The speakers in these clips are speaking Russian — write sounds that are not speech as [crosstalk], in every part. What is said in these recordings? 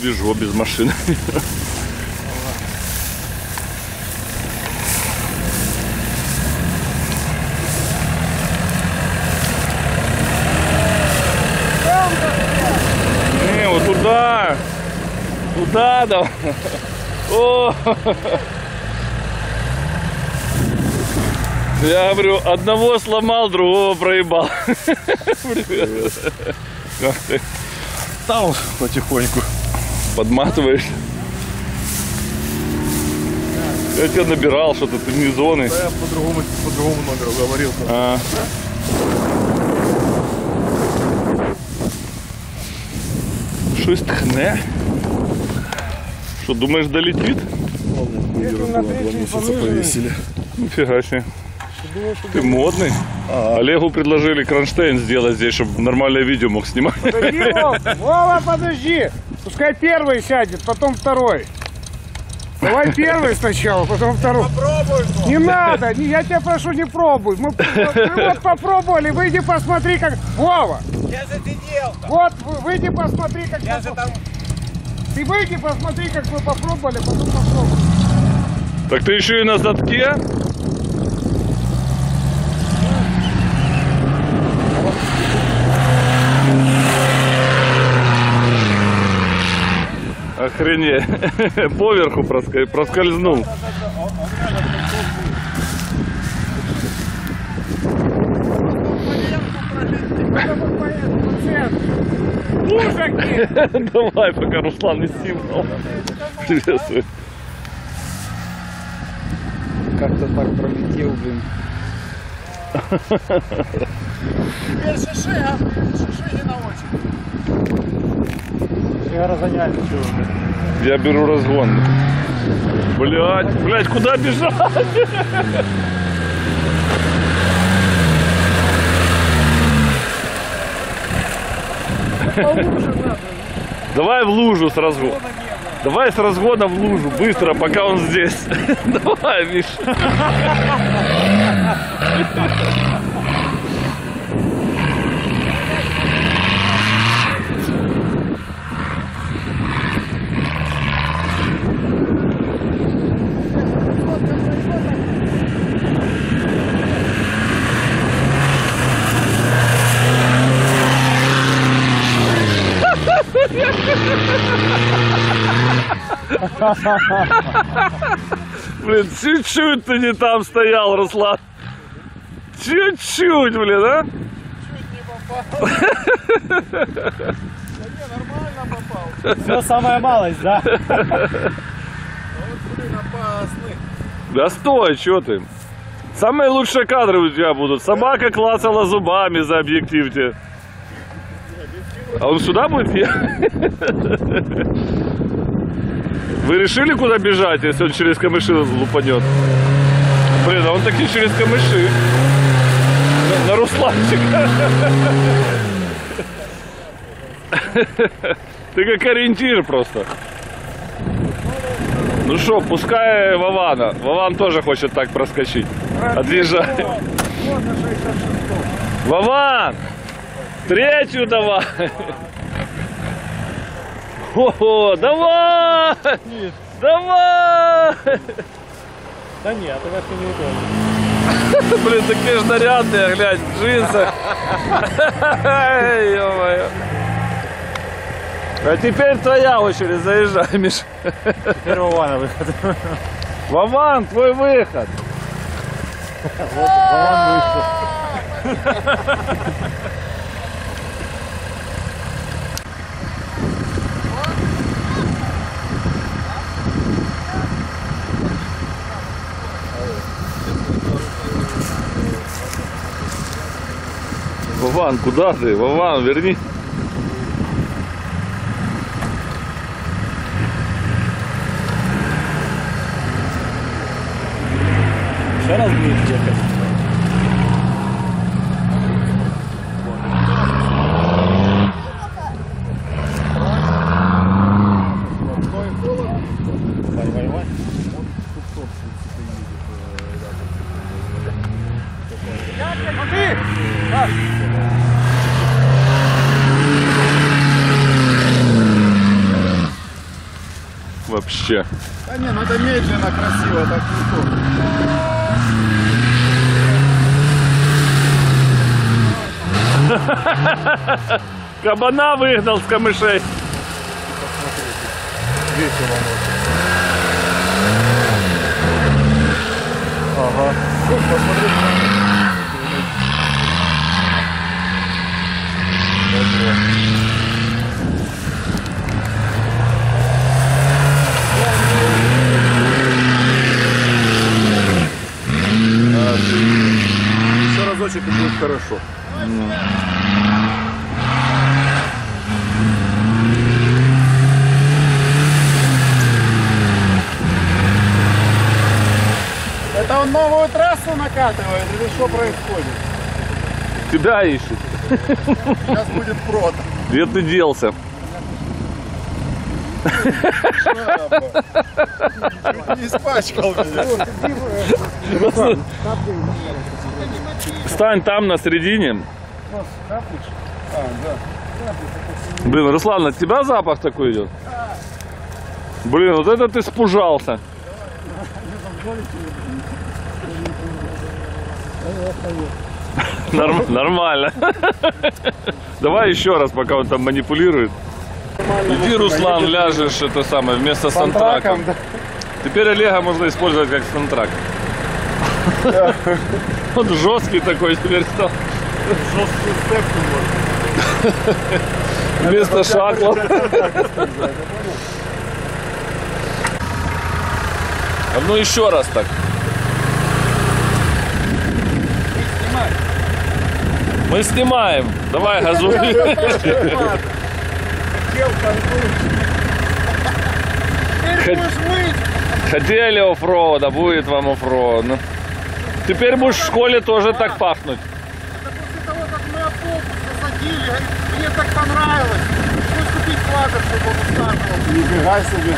свежо без машины. Не, вот туда. Туда давай. О! Я говорю, одного сломал, другого проебал. Как ты? Там потихоньку. Подматываешь? Я тебя набирал, что-то ты не зоны. Да я по другому, по другому номеру говорил. А. Щось тхне. Что, думаешь, долетит? Два месяца повесили. Нифига себе. Ты модный. Олегу предложили кронштейн сделать здесь, чтобы нормальное видео мог снимать. Вова, подожди. Пускай первый сядет, потом второй. Давай первый сначала, потом второй. Попробуй. Не надо, не- я тебя прошу, не пробуй. Мы, мы вот попробовали, выйди посмотри, как... Вова, Я засидел. вот вы- выйди посмотри, как... Я же там Ты выйди посмотри, как мы попробовали, потом попробуй. Так ты еще и на задке? Охренеть. [laughs] Поверху проскользнул. [laughs] Давай, пока Руслан не символ. Приветствую. как-то так пролетел, блин. [laughs] Теперь шиши, а? Шиши не на очередь. Я разгоняю, чего? Я беру разгон. Блять, блять, куда бежать? Давай в лужу с разгона. Давай с разгона в лужу, быстро, пока он здесь. [laughs] Давай, Миш. Блин, чуть-чуть ты не там стоял, Руслан. Чуть-чуть, блин, а? Все самая малость, да? Да стой, что ты? Самые лучшие кадры у тебя будут. Собака клацала зубами за объектив тебе. А он сюда будет? Вы решили, куда бежать, если он через камыши лупанет? Блин, а он таки через камыши. На, на Русланчика. Ты как ориентир просто. Ну что, пускай Вована. Вован тоже хочет так проскочить. Отъезжай. Вован! Третью давай! О, давай! Давай! Да нет, это как-то неудобно. [laughs] Блин, такие ж нарядные, глянь, в джинсах. Ё-моё. А теперь твоя очередь, заезжай, Миш. Первого на выход. Вован, твой выход. Вован, [laughs] куда ты? Вован, верни. Еще раз будет. Вообще. Да не, надо медленно, красиво, так не то. [laughs] Кабана выгнал с камышей. Весело может. Ага. Вот, посмотри. Еще разочек и будет хорошо. Это он новую трассу накатывает или что происходит? Тебя ищет. Сейчас будет прот. Где ты делся? Не испачкал меня. Стань там на середине. Блин, Руслан, от тебя запах такой идет? Блин, вот это ты спужался. Норм- нормально. Давай еще раз, пока он там манипулирует. Иди, Руслан, ляжешь это самое вместо сантрака. Антраком, да. Теперь Олега можно использовать как сантрак. Он жесткий такой теперь стал. Жесткий степ [laughs] Вместо шаклов. А ну еще раз так. Мы снимаем. Давай, газуй. [laughs] Мыть. Хотели оффроуда, будет вам оффроуд. Теперь будешь в школе тоже так пахнуть. Это после того, как мы автобус засадили, говорит, мне так понравилось. Пришлось купить квадр, чтобы он устакивал. Нифига себе.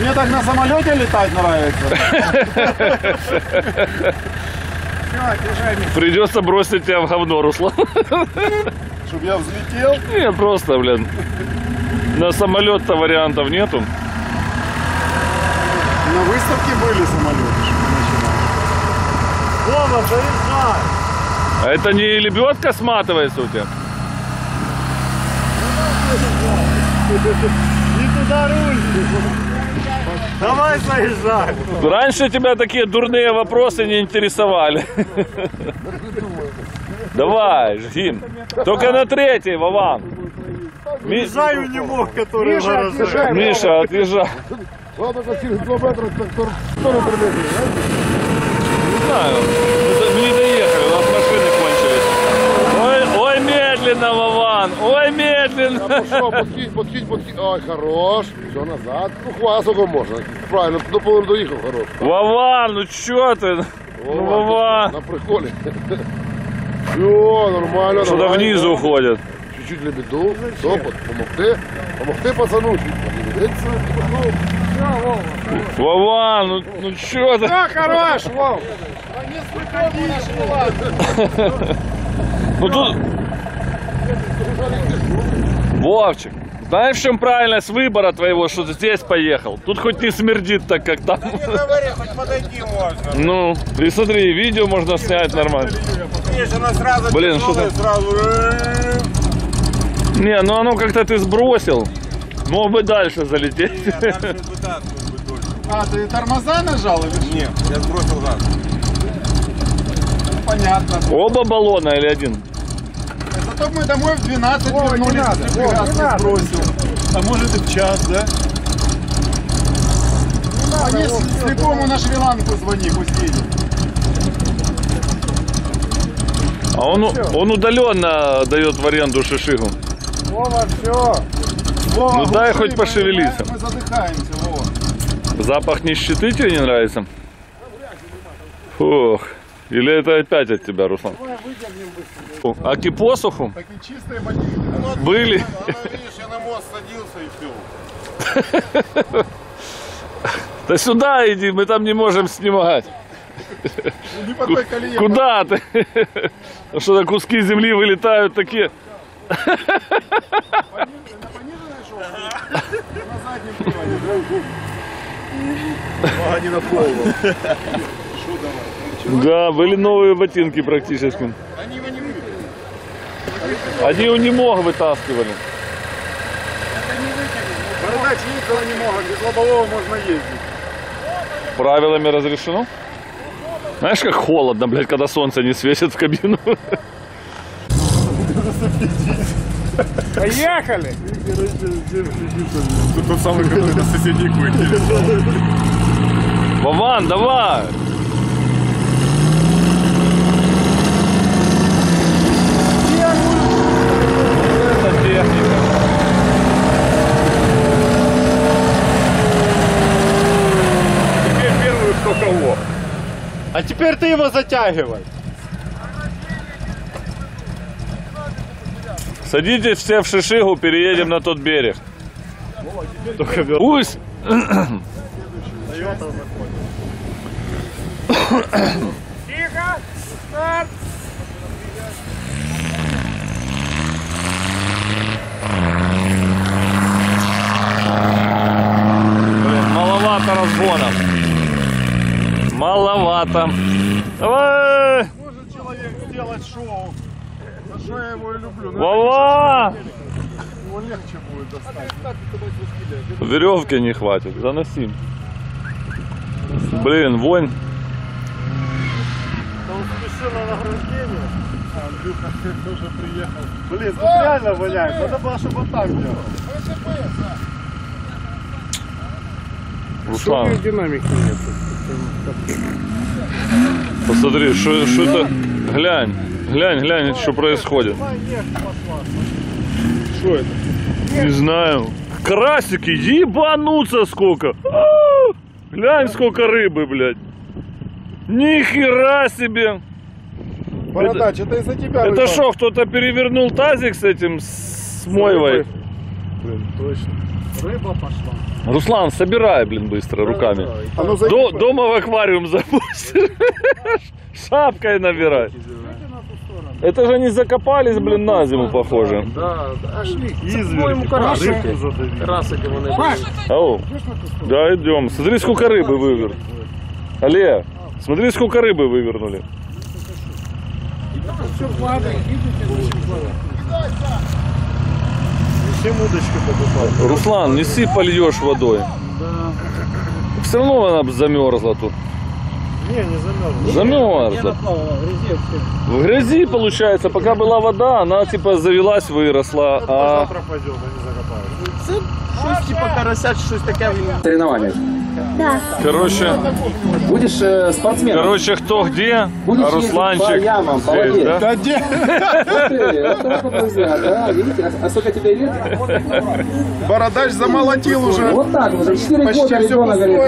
Мне так на самолете летать нравится. [laughs] Придется бросить тебя в говно, Руслан. Чтоб я взлетел. Не, просто, блин. На самолет-то вариантов нету. На выставке были самолеты. Вова, заезжай. А это не лебедка сматывается у тебя? Не туда руль. Давай заезжай. Раньше тебя такие дурные вопросы не интересовали. Давай, жги. Только на третий, Вован. Ми- Езжаю не мог, который Миша, отъезжай. Миша, отъезжай. Ладно, через 2 метра тоже прилетит. Не знаю. Мы не доехали, у нас машины кончились. Ой, ой, медленно, Вован. Ой, медленно. Пошел, подкинь, подкинь, подкинь. Ой, хорош. Все назад. Ну, хватит, сколько можно. Правильно, до половины доехал, хорош. Вован, ну чё ты? Ну, Вован. На приколе. Все, нормально. Что-то внизу уходит. Чуть-чуть лебеду. Все, помогти. Помогти пацану. чуть ну, Вован, ну, ну чё ты? Все, хорош, Вов. Ну тут... Вовчик, знаешь, в чем правильность выбора твоего, что ты здесь поехал? Тут хоть не смердит так, как там. Не говори, хоть подойти можно. Ну, и смотри, видео можно снять нормально. Видишь, она сразу Блин, тяжелая, что-то- сразу... Не, ну оно как-то ты сбросил. Мог бы дальше залететь. Нет, дальше бы дольше. А, ты тормоза нажал или что? Нет, я сбросил газ. Понятно. Оба баллона или один? Зато мы домой в 12 Вова, не вернулись, надо, если Вова, газ не не надо. сбросил. А может и в час, да? Звони слепому на Шри-Ланку звони, пусть едет. А он, он удаленно дает в аренду шишигу. Вова, все. Вова, Ну, дай хоть пошевелиться. Мы задыхаемся, Вова. Запах нищеты тебе не нравится? Фух. Или это опять от тебя, Руслан? А кипосуху Такие чистые ботинки. были. Она, видишь, я на мост садился и все. [laughs] Да сюда иди, мы там не можем снимать. Не по той колее. Куда ты? [laughs] Ну Что-то куски земли вылетают такие. А [laughs] не на полу. Да, были новые ботинки практически. Они у немого вытаскивали. Бородач ездила немного, без лобового можно ездить. Правилами разрешено? Знаешь, как холодно, блядь, когда солнце не светит в кабину. Поехали! Тут тот самый, который на соседей выкинули. Вован, давай! Это техника. Теперь первый кто кого. А теперь ты его затягивай. Садитесь все в шишигу, переедем на тот берег. Пусть. Тихо! Старт! Давай! Может человек сделать шоу. За что я его и люблю. Но Вова! его легче будет достать. Веревки не хватит, заносим. Блин, вонь. Он спешил на награждение. А Андрюха тоже приехал. Блин, тут реально воняет. Надо было, чтобы вот так делать. Руслан, динамики нет. Посмотри, что это... Глянь, глянь, глянь, что происходит. Что это? Не знаю. Карасики, ебануться сколько. А, Глянь, сколько рыбы, блядь. Ни хера себе. Бородач, это из-за тебя. Это что, кто-то перевернул тазик с этим, с мойвой? Блин, точно. Рыба пошла. Руслан, собирай, блин, быстро руками. А ну До- дома в аквариум запустишь. [laughs] Шапкой набирай. Это же они закопались, блин, на зиму, похоже. По-моему. Красок его Ау. Да, идем. Смотри, сколько рыбы вывернули. Олег, смотри, сколько рыбы вывернули. Всем удочки покупал. Руслан, неси польешь водой. Все равно она б замерзла тут. Не, не замерз. Замерзла. В грязи, получается, пока была вода, она типа завелась, выросла. А Завтра пойдем, а не закопаем. Щось типа карася, чи щось таке. Соревнованиях. короче, Будешь э, спортсменом. короче, кто где, Будешь а Русланчик по ямам, по здесь, да? Да где? Вот ты, вот так вот, друзья, да, видите, а, сколько тебе лет? Бородач замолотил уже. Вот так, уже 4 Почти года ребенок говорит,